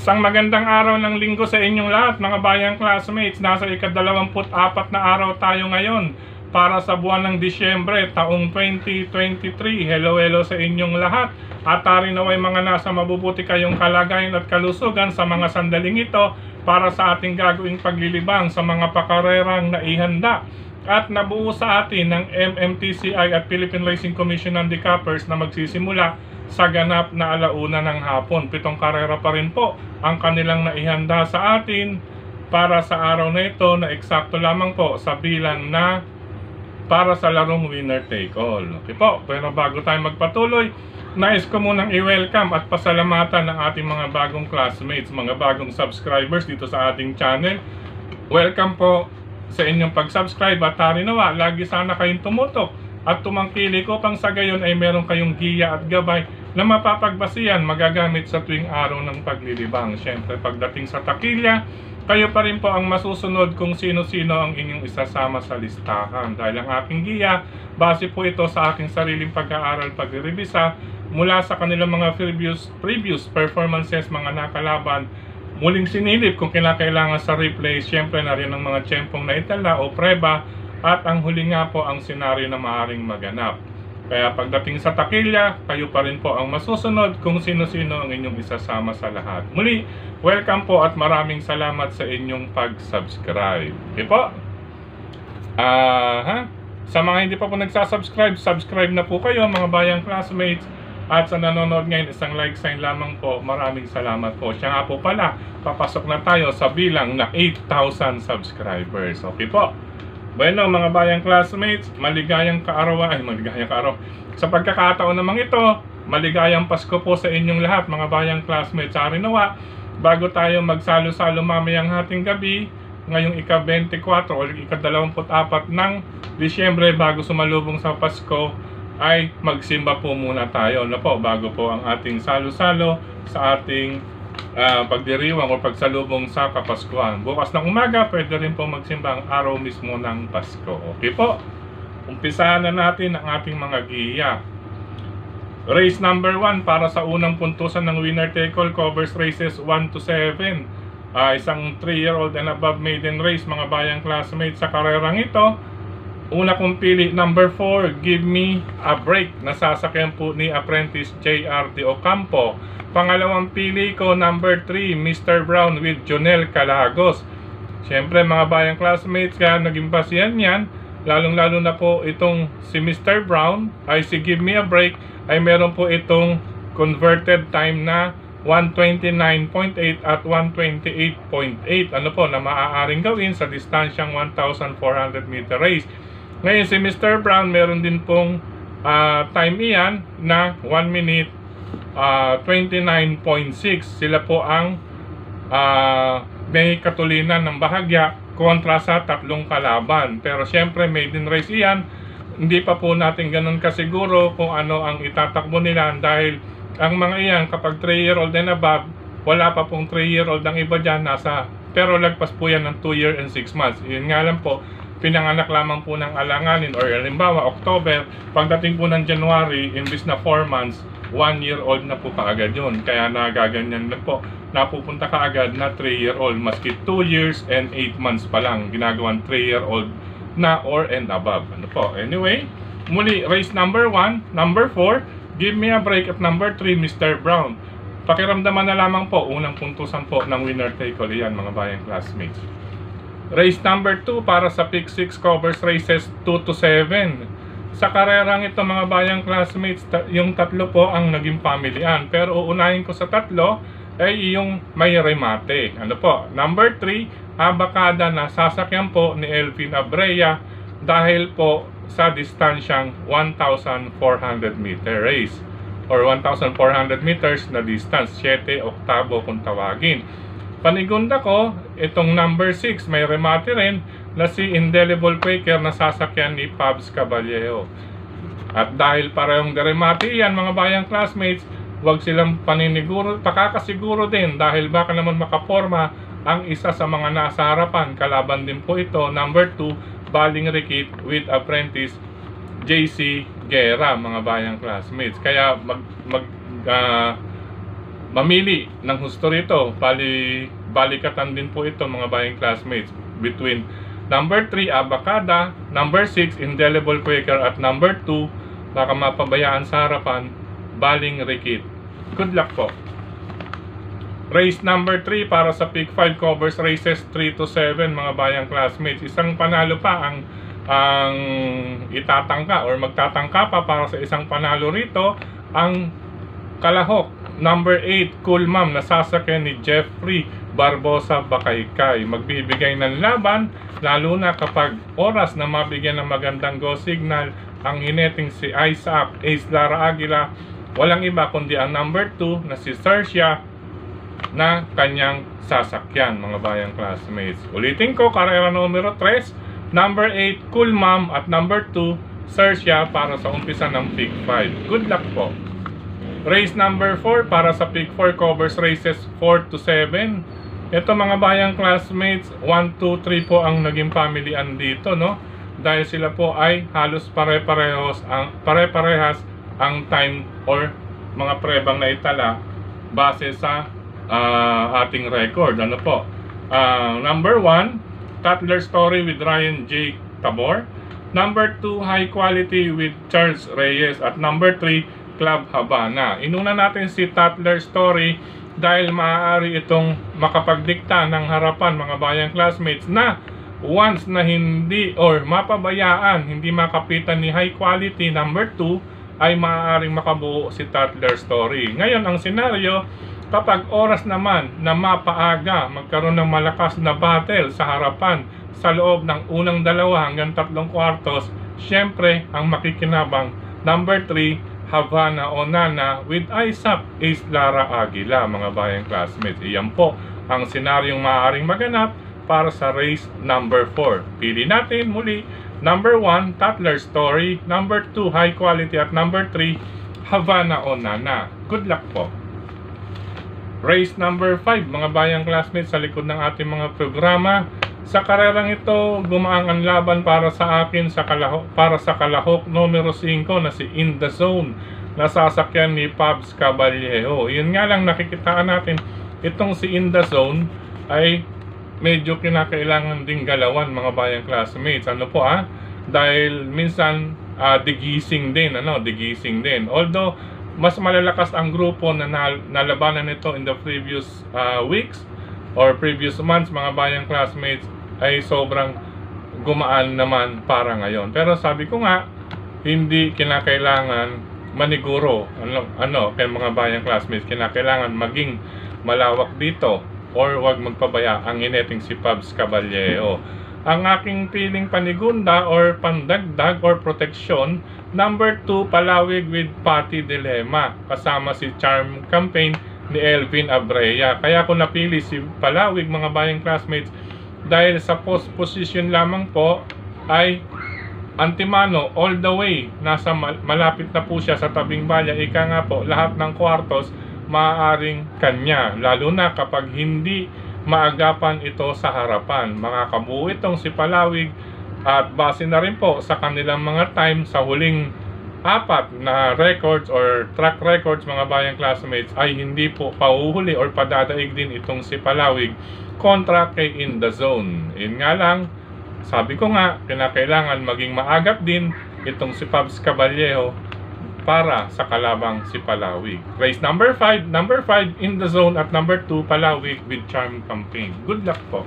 Isang magandang araw ng linggo sa inyong lahat mga bayang classmates. Nasa ikadalawamput apat na araw tayo ngayon para sa buwan ng Disyembre taong 2023. Hello hello sa inyong lahat. At tari naway mga nasa mabubuti kayong kalagayan at kalusugan sa mga sandaling ito para sa ating gagawing paglilibang sa mga pakarerang naihanda at nabuo sa atin ng MMTCI at Philippine Racing Commission Handicappers na magsisimula sa ganap na alauna ng hapon. Pitong karera pa rin po ang kanilang naihanda sa atin para sa araw na ito na eksakto lamang po sa bilang na para sa larong winner take all. Okay po, pero bago tayo magpatuloy, nais ko munang i-welcome at pasalamatan ng ating mga bagong classmates, mga bagong subscribers dito sa ating channel. Welcome po sa inyong pag-subscribe at tari nawa, lagi sana kayong tumutok at tumangkili ko pang sa gayon ay meron kayong giya at gabay na mapapagbasihan magagamit sa tuwing araw ng paglilibang. Siyempre, pagdating sa takilya, kayo pa rin po ang masusunod kung sino-sino ang inyong isasama sa listahan. Dahil ang aking giya, base po ito sa aking sariling pag-aaral pagrebisa mula sa kanilang mga previous, previous performances, mga nakalaban, muling sinilip kung kinakailangan sa replay, siyempre na rin ang mga tiyempong na itala o preba, at ang huli nga po ang senaryo na maaring maganap. Kaya pagdating sa takilya, kayo pa rin po ang masusunod kung sino-sino ang inyong isasama sa lahat. Muli, welcome po at maraming salamat sa inyong pag-subscribe. Okay po? Ah, ha? Sa mga hindi pa po nagsasubscribe, subscribe na po kayo mga bayang classmates. At sa nanonood ngayon, isang like sign lamang po. Maraming salamat po. Siya nga po pala, papasok na tayo sa bilang na 8,000 subscribers. Okay po? Bueno, mga bayang classmates, maligayang kaarawan, ay maligayang kaaraw. Sa pagkakataon namang ito, maligayang Pasko po sa inyong lahat, mga bayang classmates. Sa nawa, bago tayo magsalo-salo mamayang hating gabi, ngayong ika-24 o ika-24 ng Disyembre bago sumalubong sa Pasko, ay magsimba po muna tayo na po bago po ang ating salo-salo sa ating uh, pagdiriwang o pagsalubong sa Kapaskuhan. Bukas ng umaga, pwede rin po magsimba ang araw mismo ng Pasko. Okay po? Umpisahan na natin ang ating mga giya. Race number 1 para sa unang puntusan ng winner take all covers races 1 to 7. Uh, isang 3-year-old and above maiden race mga bayang classmates sa karerang ito Una kong pili, number 4, Give Me a Break. Nasasakyan po ni Apprentice J.R. De Ocampo. Pangalawang pili ko, number 3, Mr. Brown with Jonel Calagos. Siyempre mga bayang classmates, kaya naging basihan yan. Lalong-lalo na po itong si Mr. Brown ay si Give Me a Break ay meron po itong converted time na 129.8 at 128.8 ano po na maaaring gawin sa distansyang 1,400 meter race. Ngayon si Mr. Brown meron din pong uh, time iyan na 1 minute uh, ah, 29.6. Sila po ang uh, may katulinan ng bahagya kontra sa tatlong kalaban. Pero syempre maiden race iyan, hindi pa po natin ganun kasiguro kung ano ang itatakbo nila dahil ang mga iyan kapag 3 year old and above, wala pa pong 3 year old ang iba dyan nasa pero lagpas po yan ng 2 year and 6 months. Yun nga lang po, pinanganak lamang po ng alanganin or halimbawa October, pagdating po ng January, imbis na 4 months, 1 year old na po kaagad yun. Kaya nagaganyan lang po. Napupunta kaagad na 3 year old. Maski 2 years and 8 months pa lang, ginagawan 3 year old na or and above. Ano po? Anyway, muli, race number 1, number 4, give me a break at number 3, Mr. Brown. Pakiramdaman na lamang po, unang puntusan po ng winner take all. Yan mga bayang classmates. Race number 2 para sa Pick 6 covers races 2 to 7. Sa karerang ito mga bayang classmates, yung tatlo po ang naging pamilyan. Pero uunahin ko sa tatlo ay yung may remate. Ano po? Number 3, abakada na sasakyan po ni Elvin Abreya dahil po sa distansyang 1,400 meter race or 1,400 meters na distance, 7 oktabo kung tawagin. Panigunda ko, itong number 6, may remate rin na si Indelible Quaker na sasakyan ni Pabs Caballero. At dahil parehong deremate yan mga bayang classmates, huwag silang paniniguro, pakakasiguro din dahil baka naman makaporma ang isa sa mga nasa harapan. Kalaban din po ito, number 2, Baling Rikit with apprentice JC Guerra, mga bayang classmates. Kaya mag, mag uh, mamili ng husto rito. Bali, balikatan din po ito mga bayang classmates between number 3, Abacada, number 6, Indelible Quaker, at number 2, baka mapabayaan sa harapan, Baling Rikit. Good luck po. Race number 3 para sa Pick 5 covers races 3 to 7 mga bayang classmates. Isang panalo pa ang ang itatangka or magtatangka pa para sa isang panalo rito ang Kalahok number 8 Cool Ma'am na sasakyan ni Jeffrey Barbosa Bakaykay. Magbibigay ng laban lalo na kapag oras na mabigyan ng magandang go signal ang hineting si Isaac Ace Lara Aguila walang iba kundi ang number 2 na si Sersia na kanyang sasakyan mga bayang classmates. Ulitin ko, karera numero 3, number 8, Cool Mom at number 2, Sersia para sa umpisa ng Pick 5. Good luck po. Race number 4 para sa Pick 4 covers races 4 to 7. Ito mga bayang classmates, 1, 2, 3 po ang naging pamilyan dito, no? Dahil sila po ay halos pare-parehas ang pare-parehas ang time or mga prebang na itala base sa uh, ating record. Ano po? Uh, number 1, Tatler Story with Ryan J. Tabor. Number 2, High Quality with Charles Reyes. At number 3, Club Habana. Inuna natin si Tatler Story dahil maaari itong makapagdikta ng harapan mga bayang classmates na once na hindi or mapabayaan, hindi makapitan ni high quality number 2 ay maaaring makabuo si Tatler Story. Ngayon, ang senaryo, kapag oras naman na mapaaga, magkaroon ng malakas na battle sa harapan sa loob ng unang dalawa hanggang tatlong kwartos, syempre ang makikinabang number 3, Havana Onana with Isaac Ace Lara Aguila, mga bayang classmates. Iyan po ang senaryong maaaring maganap para sa race number 4. Pili natin muli number 1, Tatler Story, number 2, High Quality, at number 3, Havana Onana. Good luck po! Race number 5, mga bayang classmates sa likod ng ating mga programa. Sa karerang ito, gumaang ang laban para sa akin sa kalahok, para sa kalahok numero 5 na si In The Zone na sasakyan ni Pabs Caballero. Yun nga lang nakikitaan natin, itong si In The Zone ay medyo kinakailangan ding galawan mga bayang classmates. Ano po ah? Dahil minsan uh, digising din, ano, digising din. Although mas malalakas ang grupo na nalabanan nito in the previous uh, weeks or previous months mga bayang classmates ay sobrang gumaan naman para ngayon. Pero sabi ko nga, hindi kinakailangan maniguro ano, ano kay mga bayang classmates, kinakailangan maging malawak dito or wag magpabaya ang ineting si Pabs Caballero. Ang aking piling panigunda or pandagdag or proteksyon, number 2, palawig with Pati Dilema, kasama si Charm Campaign ni Elvin Abreya. Kaya ko napili si Palawig mga bayang classmates dahil sa post position lamang po ay Antimano all the way. Nasa malapit na po siya sa tabing balya ika nga po lahat ng kwartos maaaring kanya. Lalo na kapag hindi maagapan ito sa harapan. Makakabuo itong si Palawig at base na rin po sa kanilang mga time sa huling apat na records or track records mga bayang classmates ay hindi po pauhuli or padadaig din itong si Palawig kontra kay In The Zone. Yun nga lang, sabi ko nga, kinakailangan maging maagap din itong si Pabs Caballero para sa kalabang si Palawig. Race number 5, number 5 in the zone at number 2 Palawig with Charm Campaign. Good luck po.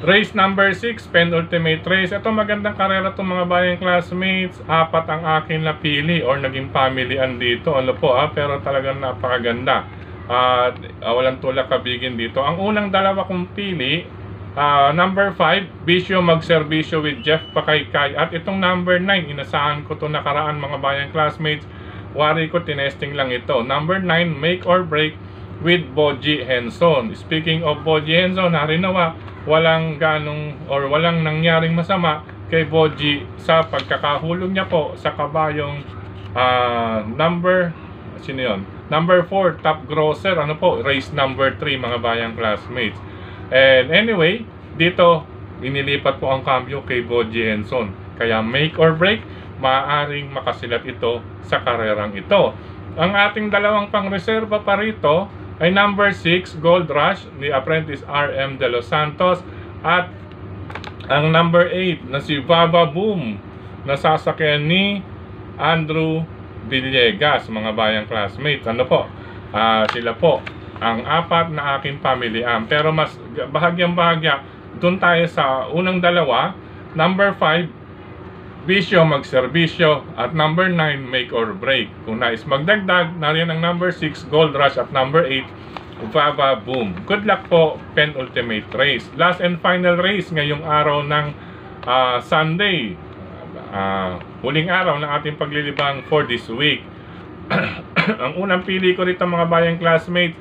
Race number 6, penultimate race. Ito magandang karera itong mga bayang classmates. Apat ang akin napili or naging familyan dito. Ano po ah, pero talagang napakaganda. Uh, walang tulak kabigin dito. Ang unang dalawa kong pili, uh, number 5, Bisyo Magserbisyo with Jeff Pakaykay. At itong number 9, inasahan ko to nakaraan mga bayang classmates. Wari ko, tinesting lang ito. Number 9, Make or Break with Boji Henson. Speaking of Boji Henson, harinawa, walang ganong or walang nangyaring masama kay Boji sa pagkakahulog niya po sa kabayong uh, number sino yun? Number 4, top grosser. Ano po? Race number 3, mga bayang classmates. And anyway, dito, inilipat po ang cambio kay Boji Henson. Kaya make or break, maaaring makasilat ito sa karerang ito. Ang ating dalawang pang-reserva pa rito ay number 6, Gold Rush ni Apprentice RM De Los Santos at ang number 8 na si Baba Boom na sasakyan ni Andrew Villegas, mga bayang classmates. Ano po? Ah, sila po ang apat na aking family am. Pero mas bahagyang bahagya, doon tayo sa unang dalawa. Number 5, bisyo magserbisyo. At number 9, make or break. Kung nais magdagdag, nariyan ang number 6, gold rush. At number 8, Vava Boom. Good luck po, penultimate race. Last and final race ngayong araw ng ah, Sunday. Ah, huling araw ng ating paglilibang for this week. ang unang pili ko rito mga bayang classmates,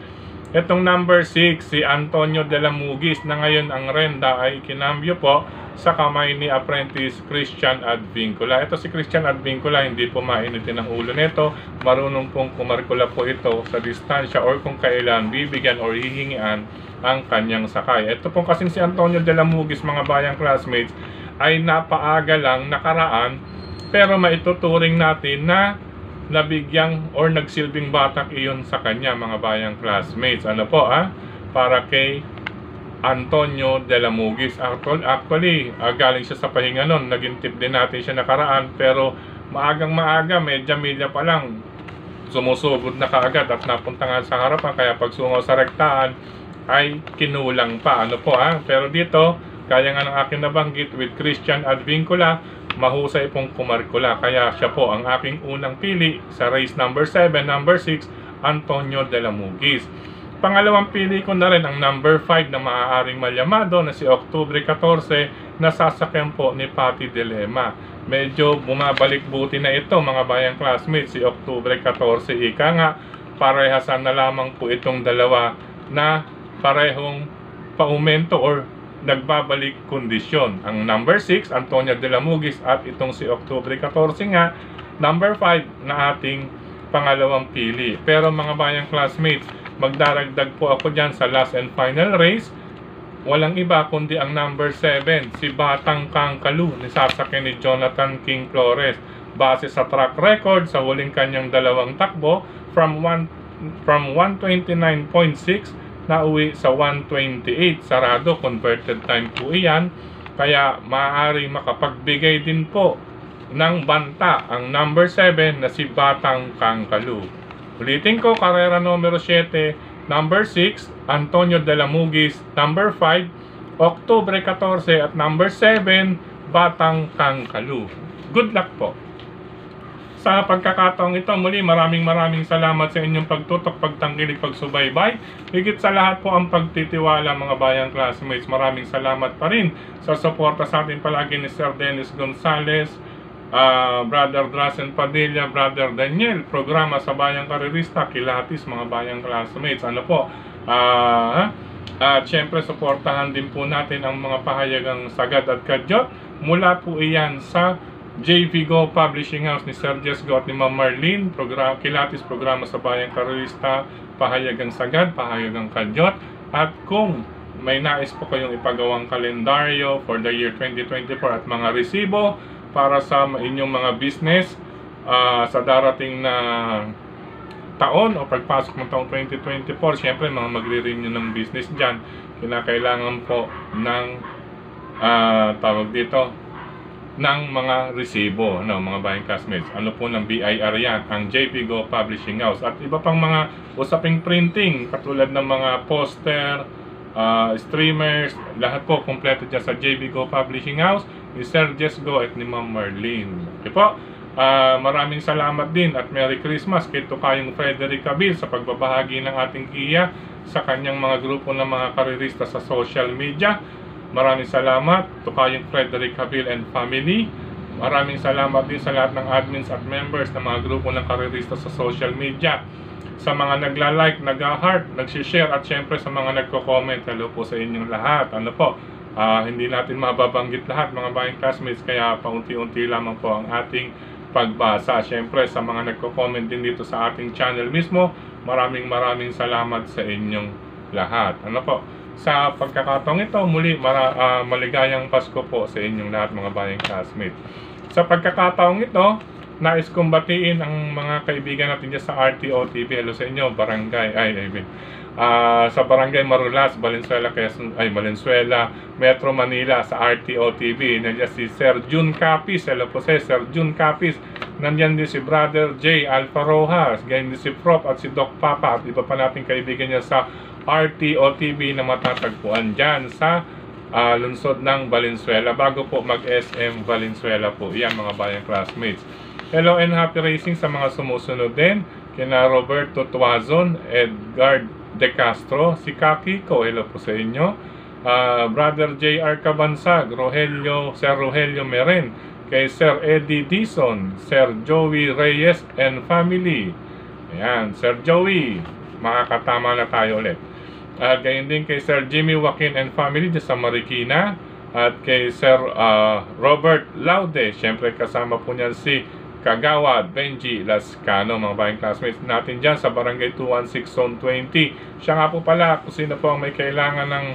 itong number 6, si Antonio de la Mugis na ngayon ang renda ay kinambyo po sa kamay ni apprentice Christian Advincula. Ito si Christian Advincula, hindi po mainitin ang ulo nito. Marunong pong kumarkula po ito sa distansya or kung kailan bibigyan or hihingian ang kanyang sakay. Ito pong kasing si Antonio de la Mugis, mga bayang classmates, ay napaaga lang nakaraan pero maituturing natin na nabigyang or nagsilbing batak iyon sa kanya mga bayang classmates. Ano po ah? Para kay Antonio de la Mugis. Actually, actually ah, galing siya sa pahinga nun. Naging tip din natin siya nakaraan. Pero maagang maaga, medya milya pa lang. Sumusugod na kaagad at napunta nga sa harapan. Kaya pag sa rektaan, ay kinulang pa. Ano po ah? Pero dito, kaya nga ng aking nabanggit with Christian Advincula, mahusay pong kumarkula. Kaya siya po ang aking unang pili sa race number 7, number 6, Antonio de la Mugis. Pangalawang pili ko na rin ang number 5 na maaaring malyamado na si Oktubre 14 na sasakyan po ni Pati Dilema. Medyo bumabalik buti na ito mga bayang classmates si Oktubre 14 ika nga parehasan na lamang po itong dalawa na parehong paumento or nagbabalik kondisyon. Ang number 6, Antonia de la Mugis at itong si Oktubre 14 nga, number 5 na ating pangalawang pili. Pero mga bayang classmates, magdaragdag po ako dyan sa last and final race. Walang iba kundi ang number 7, si Batang Kangkalu, ni sasakyan ni Jonathan King Flores. Base sa track record sa huling kanyang dalawang takbo from, one, from 129.6 na uwi sa 128 sarado converted time po iyan kaya maaari makapagbigay din po ng banta ang number 7 na si Batang Kangkalu. Ulitin ko, karera numero 7, number 6, Antonio de la Mugis, number 5, Oktubre 14 at number 7, Batang Kangkalu. Good luck po! Sa pagkakataong ito, muli maraming maraming salamat sa inyong pagtutok, pagtangkilik, pagsubaybay. Higit sa lahat po ang pagtitiwala mga bayang classmates. Maraming salamat pa rin sa suporta sa atin palagi ni Sir Dennis Gonzales, ah, Brother Drasen Padilla, Brother Daniel, programa sa Bayang Karirista, Kilatis, mga bayang classmates. Ano po? Ah, at syempre, suportahan din po natin ang mga pahayagang sagad at kadyot. Mula po iyan sa JV Go Publishing House ni Sir Jess Go at ni Ma'am Marlene, program, Kilatis, programa sa Bayang Karista, Pahayagang Sagad, Pahayagang Kadyot. At kung may nais po kayong ipagawang kalendaryo for the year 2024 at mga resibo para sa inyong mga business ah, sa darating na taon o pagpasok ng taong 2024, syempre mga magre-renew ng business dyan, kinakailangan po ng ah, tawag dito, ng mga resibo, no, mga buying classmates. Ano po ng BIR yan? Ang JP Go Publishing House. At iba pang mga usaping printing, katulad ng mga poster, ah, streamers, lahat po kompleto dyan sa JB Go Publishing House, ni Sir Jess Go at ni Ma'am Marlene. Okay po, ah, maraming salamat din at Merry Christmas kay Tukayong Frederick Cabil sa pagbabahagi ng ating kiya sa kanyang mga grupo ng mga karirista sa social media. Maraming salamat, Tukayong Frederick Cabil and family. Maraming salamat din sa lahat ng admins at members ng mga grupo ng karirista sa social media. Sa mga nagla-like, nag-heart, nag-share at syempre sa mga nagko-comment, hello po sa inyong lahat. Ano po, ah, hindi natin mababanggit lahat mga buying classmates kaya paunti-unti lamang po ang ating pagbasa. Syempre sa mga nagko-comment din dito sa ating channel mismo, maraming maraming salamat sa inyong lahat. Ano po, sa pagkakataong ito, muli mara, ah, maligayang Pasko po sa inyong lahat mga buying classmates. Sa pagkakataong ito, nais kong batiin ang mga kaibigan natin dyan sa RTO TV. Hello sa inyo, barangay, ay, ay, ay ah, sa barangay Marulas, Valenzuela, Quezon, ay, Valenzuela, Metro Manila, sa RTO TV. Nandiyan si Sir Jun Capis. Hello po sa Sir Jun Capis. Nandiyan din si Brother J. Alfa Rojas. Ganyan din si Prof. at si Doc Papa at iba pa nating kaibigan niya sa RTO TV na matatagpuan dyan sa ah, lungsod ng Valenzuela bago po mag-SM Valenzuela po. Yan mga bayang classmates. Hello and happy racing sa mga sumusunod din. Kina Roberto Tuazon, Edgar De Castro, si Kakiko, hello po sa inyo. Ah, Brother J.R. Cabansag, Rogelio, Sir Rogelio Meren, kay Sir Eddie Dison, Sir Joey Reyes and family. Ayan, Sir Joey, makakatama na tayo ulit. At gayon din kay Sir Jimmy Joaquin and family dyan sa Marikina. At kay Sir ah, Robert Laude, syempre kasama po niyan si Kagawad, Benji Lascano, mga bayang classmates natin dyan sa Barangay 216 Zone 20. Siya nga po pala, kung sino po ang may kailangan ng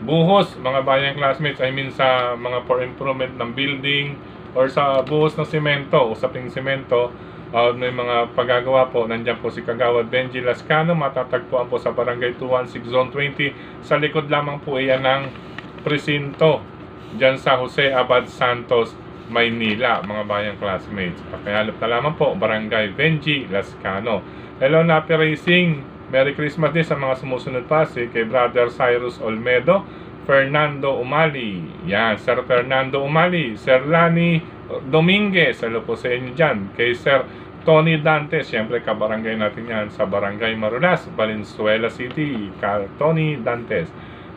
buhos, mga bayang classmates, I mean sa mga for improvement ng building or sa buhos ng semento, usaping semento, uh, may mga paggagawa po, nandyan po si Kagawad Benji Lascano, matatagpuan po sa Barangay 216 Zone 20. Sa likod lamang po iyan ng presinto, dyan sa Jose Abad Santos, Maynila, mga bayang classmates. Pakihalap na lamang po, Barangay Benji Lascano. Hello, Napi Racing. Merry Christmas din sa mga sumusunod pa si kay Brother Cyrus Olmedo, Fernando Umali. Yan, Sir Fernando Umali, Sir Lani Dominguez. Hello po sa inyo dyan. Kay Sir Tony Dantes, siyempre kabarangay natin yan sa Barangay Marulas, Valenzuela City. Ka Tony Dantes.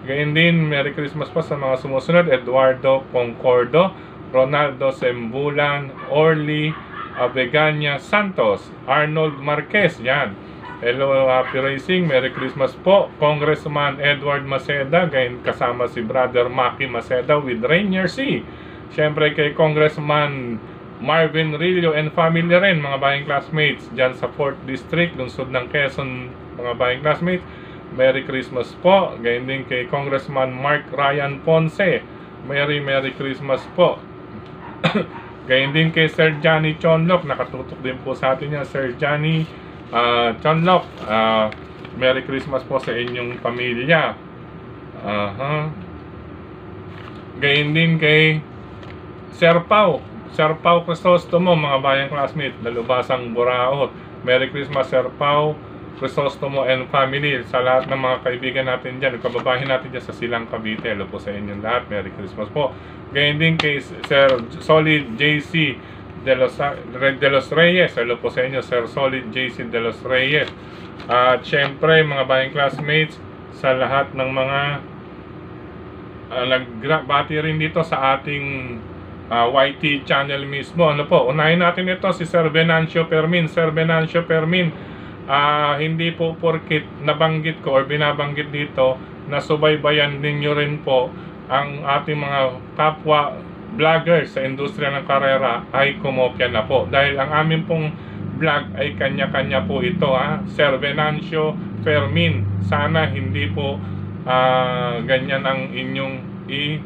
Gayun din, Merry Christmas pa sa mga sumusunod. Eduardo Concordo, Ronaldo Sembulan, Orly Abeganya Santos, Arnold Marquez, yan. Hello, Happy Racing, Merry Christmas po. Congressman Edward Maceda, gayon kasama si Brother Maki Maceda with Rainier C. Siyempre kay Congressman Marvin Rillo and family rin, mga bayang classmates, dyan sa 4th District, lungsod ng Quezon, mga bayang classmates. Merry Christmas po. Gayon din kay Congressman Mark Ryan Ponce. Merry Merry Christmas po. Gayon din kay Sir Johnny Chonlock. Nakatutok din po sa atin yan, Sir Johnny uh, Chonlock. Uh, Merry Christmas po sa inyong pamilya. Aha. Gayon din kay Sir Pau. Sir Pau Crisostomo, mga bayang classmate, Dalubasang Buraot. Merry Christmas, Sir Pau. Crisostomo and family, sa lahat ng mga kaibigan natin dyan, kababahin natin dyan sa Silang Cavite, hello po sa inyong lahat, Merry Christmas po. Ganyan din kay Sir Solid JC de los, de los Reyes, hello po sa inyo, Sir Solid JC de los Reyes. At syempre, mga bayang classmates, sa lahat ng mga uh, nagbati rin dito sa ating uh, YT channel mismo. Ano po, unahin natin ito si Sir Venancio Permin. Sir Venancio Permin, uh, hindi po porkit nabanggit ko or binabanggit dito na subaybayan ninyo rin po ang ating mga kapwa vloggers sa industriya ng karera ay kumopya na po dahil ang amin pong vlog ay kanya-kanya po ito ha Sir Venancio Fermin sana hindi po uh, ganyan ang inyong i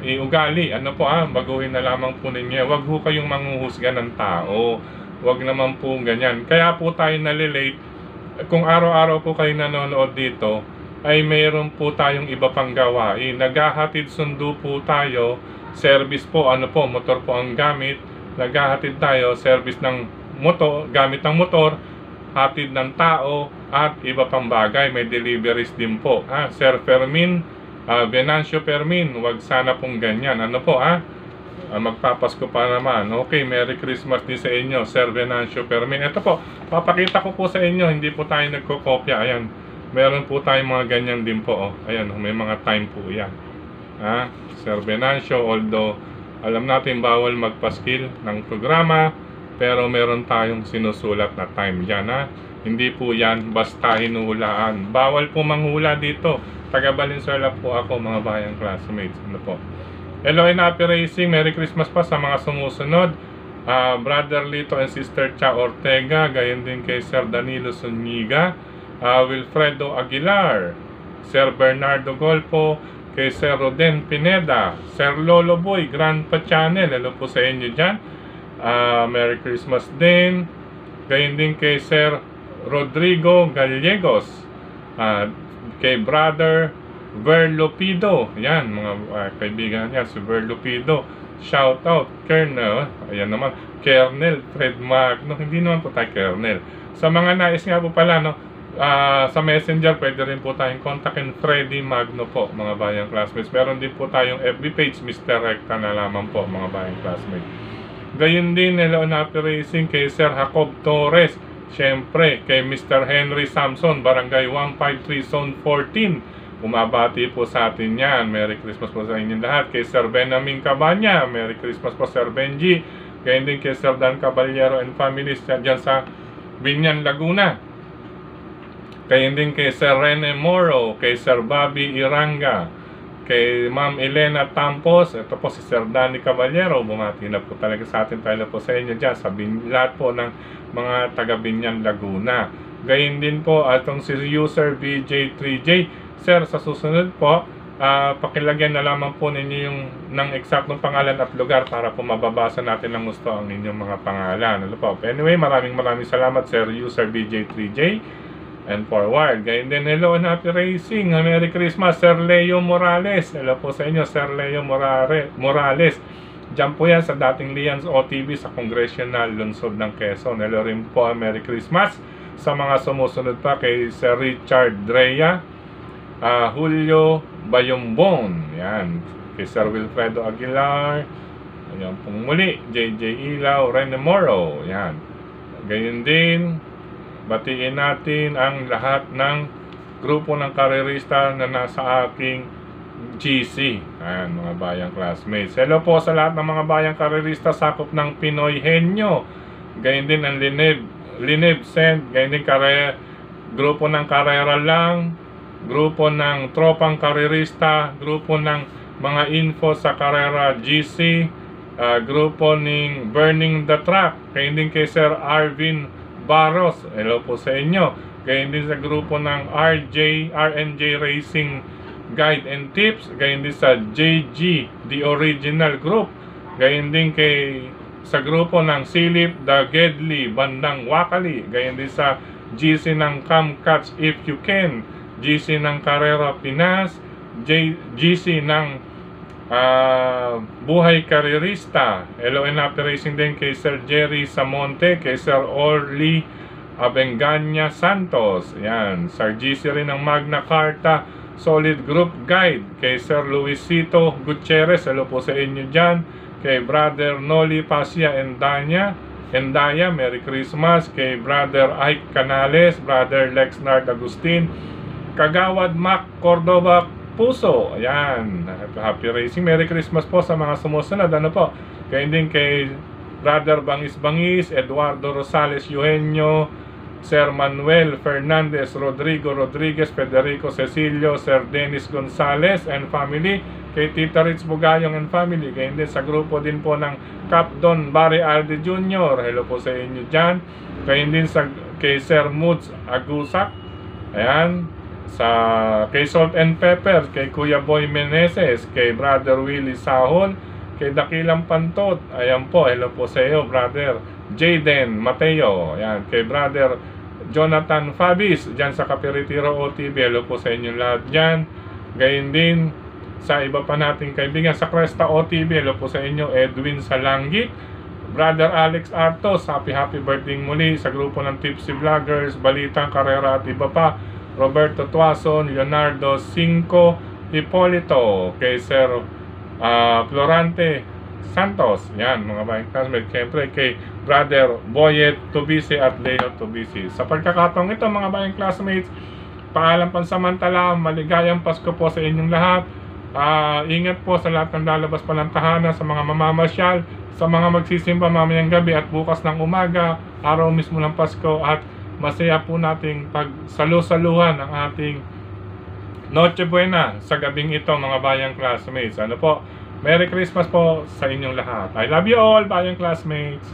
iugali ano po ha baguhin na lamang po ninyo wag ho kayong manghuhusga ng tao Huwag naman po ganyan. Kaya po tayo nalilate. Kung araw-araw po kayo nanonood dito, ay mayroon po tayong iba pang gawain. Naghahatid sundo po tayo. Service po, ano po, motor po ang gamit. Naghahatid tayo, service ng motor, gamit ng motor, hatid ng tao, at iba pang bagay. May deliveries din po. Ha? Sir Fermin, uh, Venancio Fermin, wag sana pong ganyan. Ano po, ha? uh, magpapasko pa naman. Okay, Merry Christmas din sa inyo, Sir Venancio Permin. Ito po, papakita ko po sa inyo, hindi po tayo nagkokopya. Ayan, meron po tayong mga ganyan din po. Oh. Ayan, may mga time po yan. Ha? Sir Venancio, although alam natin bawal magpaskil ng programa, pero meron tayong sinusulat na time dyan. Ha? Hindi po yan basta hinuhulaan. Bawal po manghula dito. Taga Valenzuela po ako mga bayang classmates. Ano po? Hello and happy racing. Merry Christmas pa sa mga sumusunod. Uh, Brother Lito and Sister Cha Ortega. Gayon din kay Sir Danilo Suniga. Uh, Wilfredo Aguilar. Sir Bernardo Golpo. Kay Sir Roden Pineda. Sir Lolo Boy. Grandpa Channel. Hello po sa inyo dyan. Ah, Merry Christmas din. Gayon din kay Sir Rodrigo Gallegos. Ah, kay Brother Verlopido. Yan, mga ah, kaibigan niya, si Verlopido. Shout out, Colonel. Ayan naman, Colonel Fred Magno. Hindi naman po tayo Colonel. Sa mga nais nga po pala, no, ah, sa messenger, pwede rin po tayong kontakin Freddy Magno po, mga bayang classmates. Meron din po tayong FB page, Mr. Recta na lamang po, mga bayang classmates. Gayun din, Happy Racing kay Sir Jacob Torres. Siyempre, kay Mr. Henry Samson, Barangay 153 Zone 14. Bumabati po sa atin yan. Merry Christmas po sa inyong lahat. Kay Sir Benjamin Cabanya, Merry Christmas po Sir Benji. Gayun din kay Sir Dan Caballero and families dyan sa Binyan, Laguna. Kayun din kay Sir Rene Moro, kay Sir Bobby Iranga, kay Ma'am Elena Tampos, ito po si Sir Danny Caballero, bumati na po talaga sa atin tayo po sa inyo dyan, sa lahat po ng mga taga Binyan, Laguna. Gayun din po atong si user BJ3J. Sir, sa susunod po, ah, pakilagyan na lamang po ninyo yung ng eksaktong pangalan at lugar para po mababasa natin ng gusto ang inyong mga pangalan. Ano po? Anyway, maraming maraming salamat Sir user BJ3J and forward. Gayun din, hello and happy racing. Merry Christmas, Sir Leo Morales. Hello po sa inyo, Sir Leo Morales. Diyan po yan sa dating Lians OTV sa Congressional Lungsod ng Quezon. Hello rin po, Merry Christmas. Sa mga sumusunod pa kay Sir Richard Dreya, ah, Julio Bayombon. Yan. Kay Sir Wilfredo Aguilar. Ayan pong muli. JJ Ilaw, Rene Moro. Yan. Gayun din, batiin natin ang lahat ng grupo ng karerista na nasa aking GC. Ayan, mga bayang classmates. Hello po sa lahat ng mga bayang karerista sakop ng Pinoy Henyo. Gayun din ang Lineb, Lineb Send, gayun din kare, grupo ng karera lang, grupo ng tropang karerista, grupo ng mga info sa karera GC, ah, grupo ng Burning the Track, gayun din kay Sir Arvin Barros. Hello po sa inyo. Gayun din sa grupo ng RJ, RNJ Racing Guide and Tips. Gayun din sa JG, The Original Group. Gayun din kay sa grupo ng Silip, The Gedli, Bandang Wakali. Gayun din sa GC ng Camcats If You Can. GC ng Carrera Pinas. J, GC ng Ah, Buhay Karerista. Hello and happy racing din kay Sir Jerry Samonte, kay Sir Orly Abenganya Santos. Yan. Sir GC rin ng Magna Carta Solid Group Guide. Kay Sir Luisito Gutierrez. Hello po sa inyo dyan. Kay Brother Noli Pasia Endanya. Endaya, Merry Christmas. Kay Brother Ike Canales, Brother Lexnard Agustin. Kagawad Mac Cordova Puso. Ayan. Happy Racing. Merry Christmas po sa mga sumusunod. Ano po? Kaya din kay Brother Bangis Bangis, Eduardo Rosales Eugenio, Sir Manuel Fernandez, Rodrigo Rodriguez, Federico Cecilio, Sir Dennis Gonzales and family, kay Tita Rich Bugayong and family, kaya din sa grupo din po ng Cap Don Barry Alde Jr. Hello po sa inyo dyan. Kaya din sa kay Sir Moods Agusak. Ayan. Sa kay Salt and Pepper, kay Kuya Boy Meneses, kay Brother Willie Sahol, kay Dakilang Pantot. Ayan po, hello po sa iyo, Brother Jaden Mateo. Ayan, kay Brother Jonathan Fabis, dyan sa Kapiritiro OTV. Hello po sa inyo lahat dyan. Gayun din sa iba pa nating kaibigan sa Cresta OTV. Hello po sa inyo, Edwin Salangit. Brother Alex Artos, happy happy birthday muli sa grupo ng Tipsy Vloggers, Balitang Karera at iba pa. Roberto Tuason, Leonardo Cinco, Hipolito, kay Sir ah, Florante Santos. Yan, mga bayan classmates. Siyempre kay Brother Boyet Tubisi at Leo Tubisi. Sa pagkakataong ito, mga bayan classmates, paalam pansamantala, maligayang Pasko po sa inyong lahat. Ah, ingat po sa lahat ng lalabas pa ng tahanan, sa mga mamamasyal, sa mga magsisimba mamayang gabi at bukas ng umaga, araw mismo ng Pasko at masaya po nating pagsalu-saluhan ang ating Noche Buena sa gabing ito mga bayang classmates. Ano po? Merry Christmas po sa inyong lahat. I love you all, bayang classmates.